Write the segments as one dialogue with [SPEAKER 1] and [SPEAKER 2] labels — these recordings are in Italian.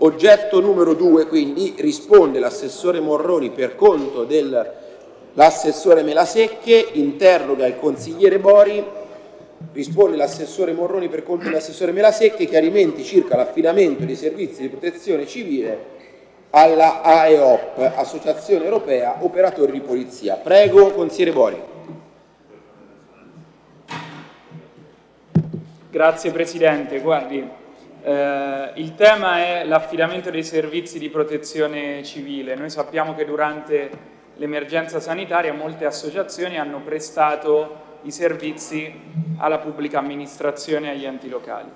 [SPEAKER 1] Oggetto numero due, quindi, risponde l'assessore Morroni per conto dell'assessore Melasecche, interroga il consigliere Bori, risponde l'assessore Morroni per conto dell'assessore Melasecche, chiarimenti circa l'affidamento dei servizi di protezione civile alla AEOP, Associazione Europea Operatori di Polizia. Prego, consigliere Bori.
[SPEAKER 2] Grazie Presidente. Guardi, eh, il tema è l'affidamento dei servizi di protezione civile. Noi sappiamo che durante l'emergenza sanitaria molte associazioni hanno prestato i servizi alla pubblica amministrazione e agli enti locali.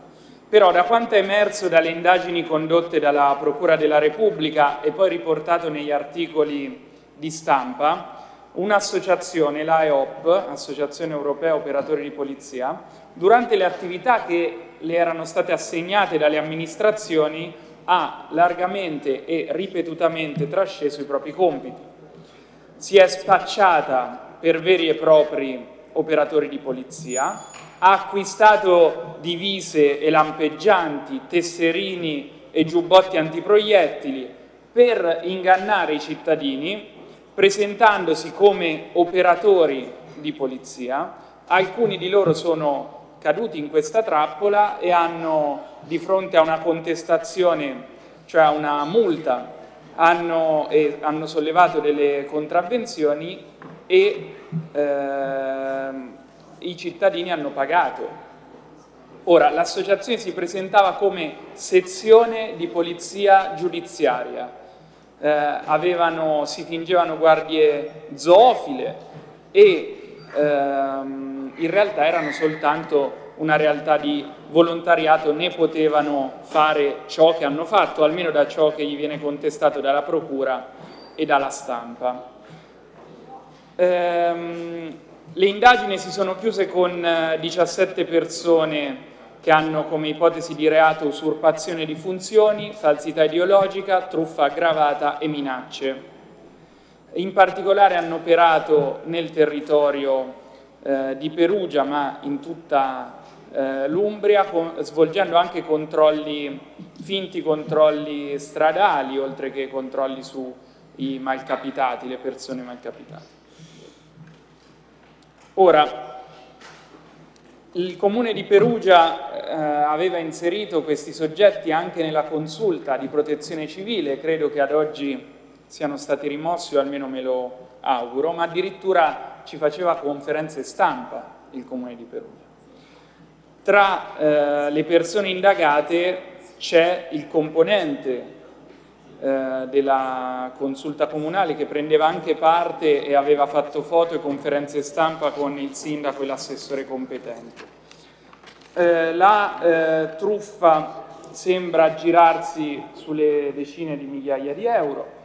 [SPEAKER 2] Però da quanto è emerso dalle indagini condotte dalla Procura della Repubblica e poi riportato negli articoli di stampa, un'associazione, l'AEOP, Associazione Europea Operatori di Polizia, durante le attività che le erano state assegnate dalle amministrazioni ha largamente e ripetutamente trasceso i propri compiti. Si è spacciata per veri e propri operatori di polizia, ha acquistato divise e lampeggianti, tesserini e giubbotti antiproiettili per ingannare i cittadini, presentandosi come operatori di polizia. Alcuni di loro sono caduti in questa trappola e hanno, di fronte a una contestazione, cioè a una multa, hanno, eh, hanno sollevato delle contravvenzioni e eh, i cittadini hanno pagato. Ora, l'associazione si presentava come sezione di polizia giudiziaria, eh, avevano, si fingevano guardie zoofile e ehm, in realtà erano soltanto una realtà di volontariato, né potevano fare ciò che hanno fatto, almeno da ciò che gli viene contestato dalla Procura e dalla stampa. Ehm, le indagini si sono chiuse con 17 eh, persone che hanno come ipotesi di reato usurpazione di funzioni, falsità ideologica, truffa aggravata e minacce. In particolare hanno operato nel territorio eh, di Perugia, ma in tutta eh, l'Umbria, svolgendo anche controlli, finti controlli stradali, oltre che controlli sui malcapitati, le persone malcapitate. Ora, il comune di Perugia eh, aveva inserito questi soggetti anche nella consulta di protezione civile, credo che ad oggi siano stati rimossi o almeno me lo auguro, ma addirittura ci faceva conferenze stampa il comune di Perugia. Tra eh, le persone indagate c'è il componente eh, della consulta comunale che prendeva anche parte e aveva fatto foto e conferenze stampa con il sindaco e l'assessore competente. Eh, la eh, truffa sembra girarsi sulle decine di migliaia di euro.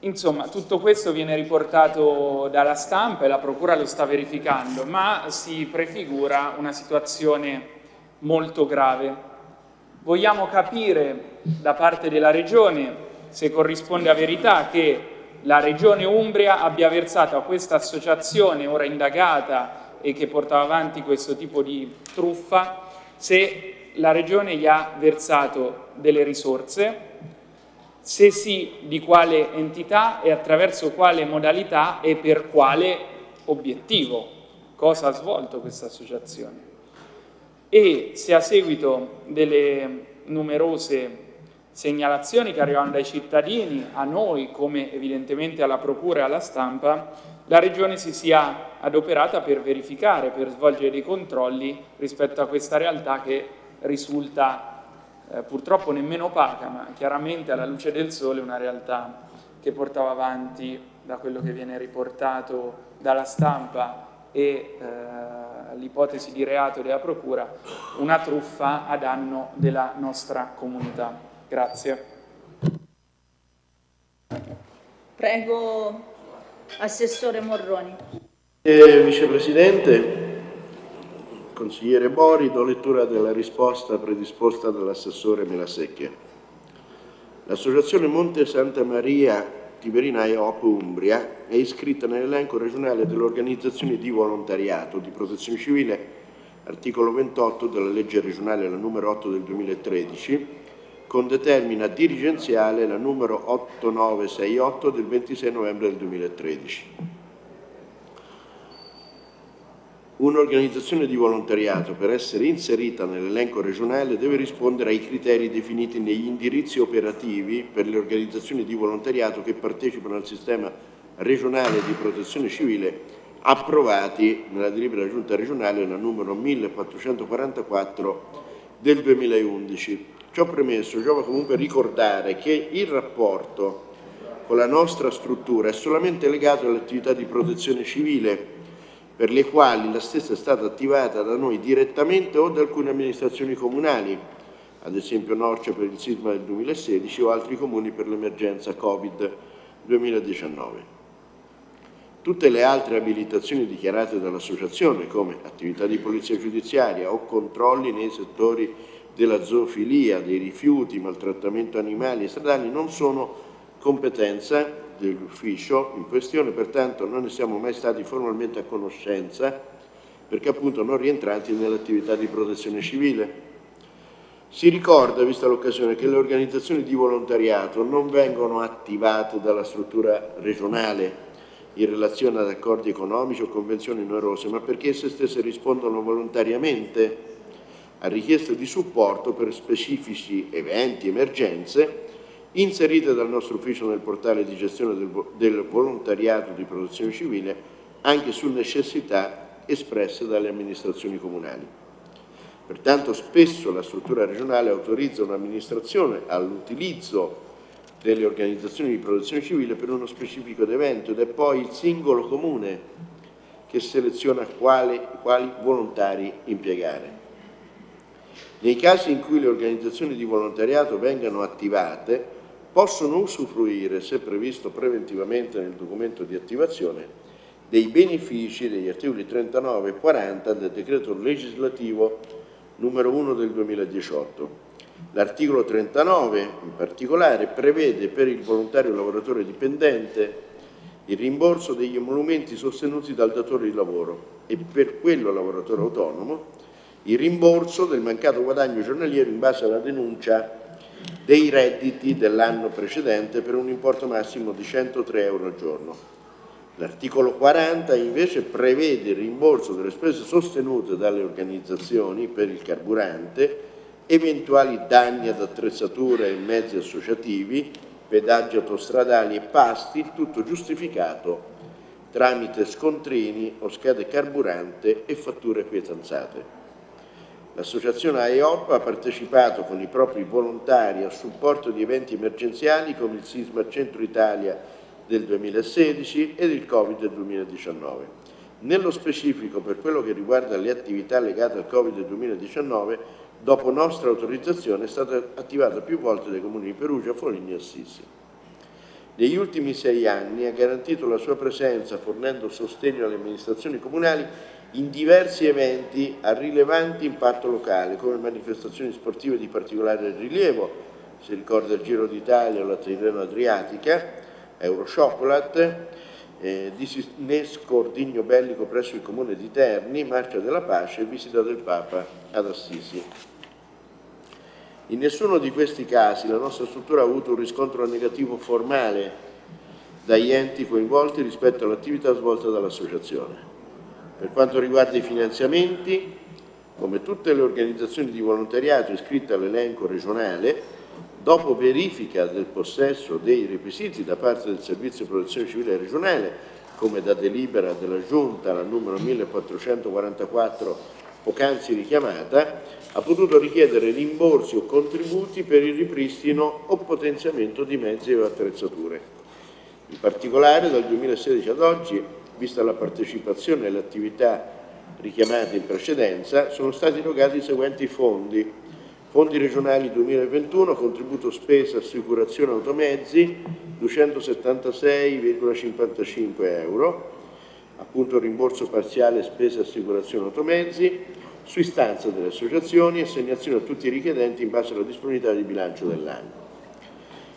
[SPEAKER 2] Insomma, tutto questo viene riportato dalla stampa e la Procura lo sta verificando, ma si prefigura una situazione molto grave. Vogliamo capire da parte della Regione se corrisponde a verità che la Regione Umbria abbia versato a questa associazione ora indagata e che portava avanti questo tipo di truffa, se la Regione gli ha versato delle risorse, se sì di quale entità e attraverso quale modalità e per quale obiettivo, cosa ha svolto questa associazione? E se a seguito delle numerose segnalazioni che arrivano dai cittadini a noi, come evidentemente alla Procura e alla stampa, la Regione si sia adoperata per verificare, per svolgere dei controlli rispetto a questa realtà che risulta eh, purtroppo nemmeno opaca, ma chiaramente alla luce del sole una realtà che portava avanti da quello che viene riportato dalla stampa e eh, l'ipotesi di reato della Procura, una truffa a danno della nostra comunità. Grazie.
[SPEAKER 3] Prego, Assessore Morroni.
[SPEAKER 4] Eh, Vicepresidente, Consigliere Bori, do lettura della risposta predisposta dall'assessore Melasecchia. L'Associazione Monte Santa Maria Tiberina EOP Umbria è iscritta nell'elenco regionale delle organizzazioni di volontariato di protezione civile, articolo 28 della legge regionale la numero 8 del 2013, con determina dirigenziale la numero 8968 del 26 novembre del 2013. Un'organizzazione di volontariato per essere inserita nell'elenco regionale deve rispondere ai criteri definiti negli indirizzi operativi per le organizzazioni di volontariato che partecipano al sistema regionale di protezione civile approvati nella delibera giunta regionale la numero 1444 del 2011. Ciò premesso, giova comunque ricordare che il rapporto con la nostra struttura è solamente legato alle attività di protezione civile per le quali la stessa è stata attivata da noi direttamente o da alcune amministrazioni comunali, ad esempio Norcia per il sisma del 2016 o altri comuni per l'emergenza Covid 2019. Tutte le altre abilitazioni dichiarate dall'associazione, come attività di polizia giudiziaria o controlli nei settori della zoofilia, dei rifiuti, maltrattamento animali e stradali, non sono competenza dell'ufficio in questione, pertanto non ne siamo mai stati formalmente a conoscenza perché appunto non rientranti nell'attività di protezione civile. Si ricorda, vista l'occasione, che le organizzazioni di volontariato non vengono attivate dalla struttura regionale in relazione ad accordi economici o convenzioni onerose, ma perché esse stesse rispondono volontariamente a richieste di supporto per specifici eventi, emergenze, inserite dal nostro ufficio nel portale di gestione del, del volontariato di protezione civile anche su necessità espresse dalle amministrazioni comunali. Pertanto spesso la struttura regionale autorizza un'amministrazione all'utilizzo delle organizzazioni di protezione civile per uno specifico evento ed è poi il singolo comune che seleziona quali, quali volontari impiegare. Nei casi in cui le organizzazioni di volontariato vengano attivate, possono usufruire, se previsto preventivamente nel documento di attivazione, dei benefici degli articoli 39 e 40 del decreto legislativo numero 1 del 2018. L'articolo 39 in particolare prevede per il volontario lavoratore dipendente il rimborso degli emolumenti sostenuti dal datore di lavoro e per quello lavoratore autonomo il rimborso del mancato guadagno giornaliero in base alla denuncia dei redditi dell'anno precedente per un importo massimo di 103 euro al giorno. L'articolo 40 invece prevede il rimborso delle spese sostenute dalle organizzazioni per il carburante, eventuali danni ad attrezzature e mezzi associativi, pedaggi autostradali e pasti, tutto giustificato tramite scontrini o schede carburante e fatture pietanzate. L'associazione AEOP ha partecipato con i propri volontari a supporto di eventi emergenziali come il sisma Centro Italia del 2016 ed il Covid del 2019. Nello specifico, per quello che riguarda le attività legate al Covid del 2019, dopo nostra autorizzazione è stata attivata più volte dai comuni di Perugia, Foligno e Assisi. Negli ultimi sei anni ha garantito la sua presenza fornendo sostegno alle amministrazioni comunali in diversi eventi a rilevante impatto locale, come manifestazioni sportive di particolare rilievo, si ricorda il Giro d'Italia o la Tirreno Adriatica, Euroshocolat, eh, disinnesco ordigno bellico presso il comune di Terni, Marcia della Pace e visita del Papa ad Assisi. In nessuno di questi casi la nostra struttura ha avuto un riscontro negativo formale dagli enti coinvolti rispetto all'attività svolta dall'associazione. Per quanto riguarda i finanziamenti, come tutte le organizzazioni di volontariato iscritte all'elenco regionale, dopo verifica del possesso dei requisiti da parte del Servizio di Protezione Civile regionale, come da delibera della Giunta la numero 1444 poc'anzi richiamata, ha potuto richiedere rimborsi o contributi per il ripristino o potenziamento di mezzi e attrezzature. In particolare dal 2016 ad oggi vista la partecipazione alle attività richiamate in precedenza, sono stati erogati i seguenti fondi. Fondi regionali 2021, contributo spesa assicurazione automezzi 276,55 euro, appunto rimborso parziale spesa assicurazione automezzi, su istanza delle associazioni, assegnazione a tutti i richiedenti in base alla disponibilità di bilancio dell'anno.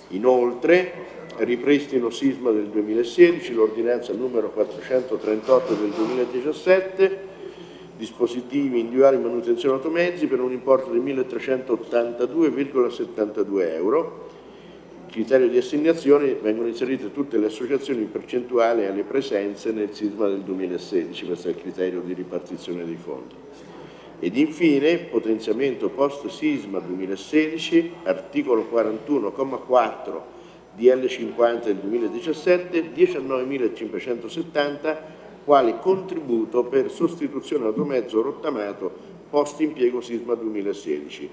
[SPEAKER 4] Inoltre, ripristino sisma del 2016, l'ordinanza numero 438 del 2017, dispositivi individuali di manutenzione automezzi per un importo di 1.382,72 euro. Criterio di assegnazione vengono inserite tutte le associazioni in percentuale alle presenze nel sisma del 2016, questo è il criterio di ripartizione dei fondi. Ed infine potenziamento post sisma 2016, articolo 41,4 DL50 del 2017, 19.570 quale contributo per sostituzione automezzo rottamato post impiego sisma 2016.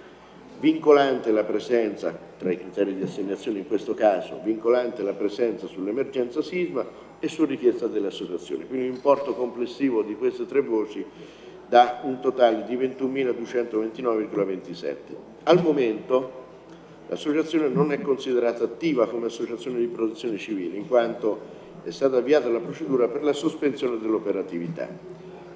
[SPEAKER 4] Vincolante la presenza, tra i criteri di assegnazione in questo caso, vincolante la presenza sull'emergenza sisma e su richiesta delle associazioni. Quindi l'importo complessivo di queste tre voci da un totale di 21.229,27. Al momento l'associazione non è considerata attiva come associazione di protezione civile, in quanto è stata avviata la procedura per la sospensione dell'operatività.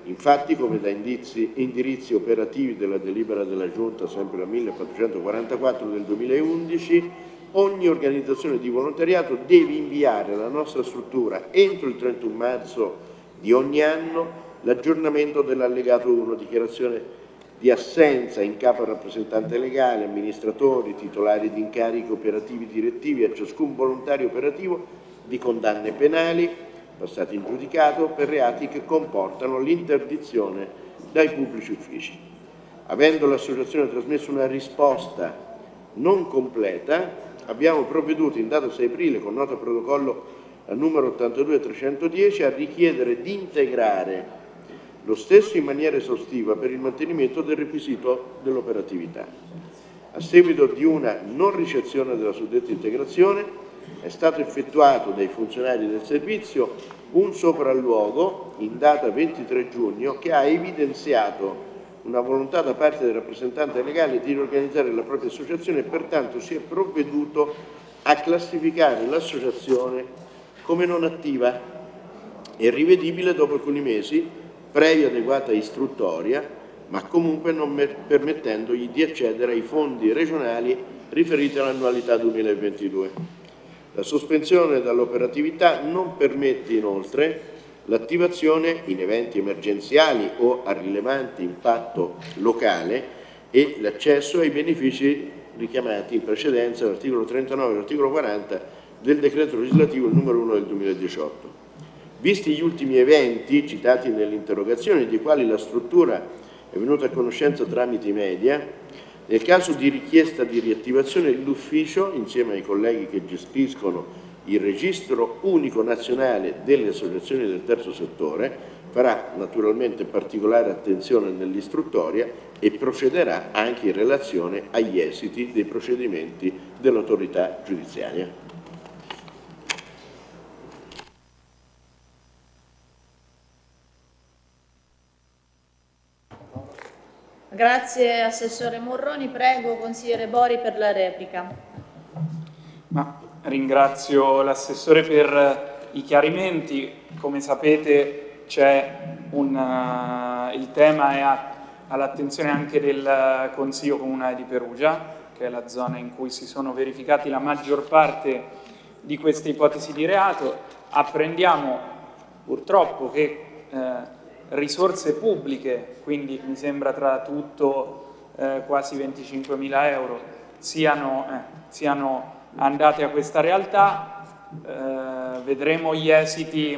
[SPEAKER 4] Infatti, come da indizi, indirizzi operativi della delibera della Giunta, sempre la 1444 del 2011, ogni organizzazione di volontariato deve inviare alla nostra struttura entro il 31 marzo di ogni anno l'aggiornamento dell'allegato 1, dichiarazione di assenza in capo al rappresentante legale, amministratori, titolari di incarichi operativi direttivi a ciascun volontario operativo di condanne penali passate in giudicato per reati che comportano l'interdizione dai pubblici uffici. Avendo l'associazione trasmesso una risposta non completa, abbiamo provveduto in data 6 aprile con nota protocollo numero 82-310 a richiedere di integrare lo stesso in maniera esaustiva per il mantenimento del requisito dell'operatività. A seguito di una non ricezione della suddetta integrazione, è stato effettuato dai funzionari del servizio un sopralluogo in data 23 giugno che ha evidenziato una volontà da parte del rappresentante legale di riorganizzare la propria associazione e pertanto si è provveduto a classificare l'associazione come non attiva e rivedibile dopo alcuni mesi, previa adeguata istruttoria, ma comunque non permettendogli di accedere ai fondi regionali riferiti all'annualità 2022. La sospensione dall'operatività non permette inoltre l'attivazione in eventi emergenziali o a rilevante impatto locale e l'accesso ai benefici richiamati in precedenza all'articolo 39 e all'articolo 40 del decreto legislativo numero 1 del 2018. Visti gli ultimi eventi citati nell'interrogazione, di quali la struttura è venuta a conoscenza tramite i media, nel caso di richiesta di riattivazione l'ufficio, insieme ai colleghi che gestiscono il registro unico nazionale delle associazioni del terzo settore, farà naturalmente particolare attenzione nell'istruttoria e procederà anche in relazione agli esiti dei procedimenti dell'autorità giudiziaria.
[SPEAKER 3] Grazie Assessore Morroni, prego Consigliere Bori per la replica.
[SPEAKER 2] Ma ringrazio l'Assessore per i chiarimenti, come sapete un, uh, il tema è all'attenzione anche del Consiglio Comunale di Perugia, che è la zona in cui si sono verificati la maggior parte di queste ipotesi di reato. Apprendiamo purtroppo che eh, risorse pubbliche, quindi mi sembra tra tutto eh, quasi 25 mila euro, siano, eh, siano, andate a questa realtà. Eh, vedremo gli esiti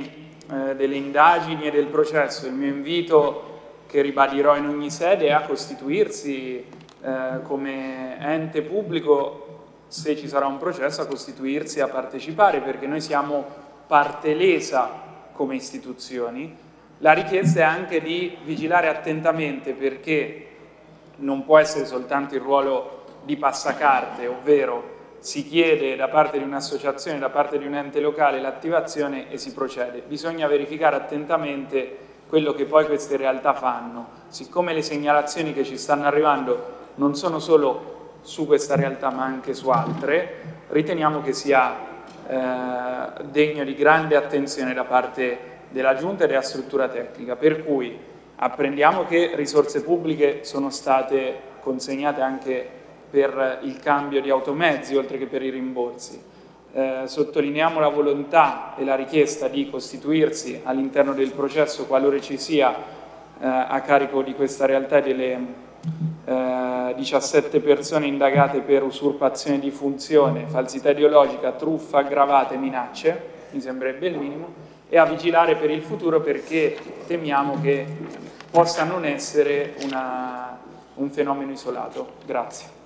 [SPEAKER 2] eh, delle indagini e del processo. Il mio invito, che ribadirò in ogni sede, è a costituirsi eh, come ente pubblico se ci sarà un processo a costituirsi e a partecipare perché noi siamo parte lesa come istituzioni la richiesta è anche di vigilare attentamente perché non può essere soltanto il ruolo di passacarte, ovvero si chiede da parte di un'associazione, da parte di un ente locale l'attivazione e si procede. Bisogna verificare attentamente quello che poi queste realtà fanno. Siccome le segnalazioni che ci stanno arrivando non sono solo su questa realtà ma anche su altre, riteniamo che sia eh, degno di grande attenzione da parte della Giunta e della struttura tecnica, per cui apprendiamo che risorse pubbliche sono state consegnate anche per il cambio di automezzi, oltre che per i rimborsi. Eh, sottolineiamo la volontà e la richiesta di costituirsi all'interno del processo qualora ci sia eh, a carico di questa realtà delle eh, 17 persone indagate per usurpazione di funzione, falsità ideologica, truffa aggravate, minacce, mi sembrerebbe il minimo, e a vigilare per il futuro perché temiamo che possa non essere una, un fenomeno isolato. Grazie.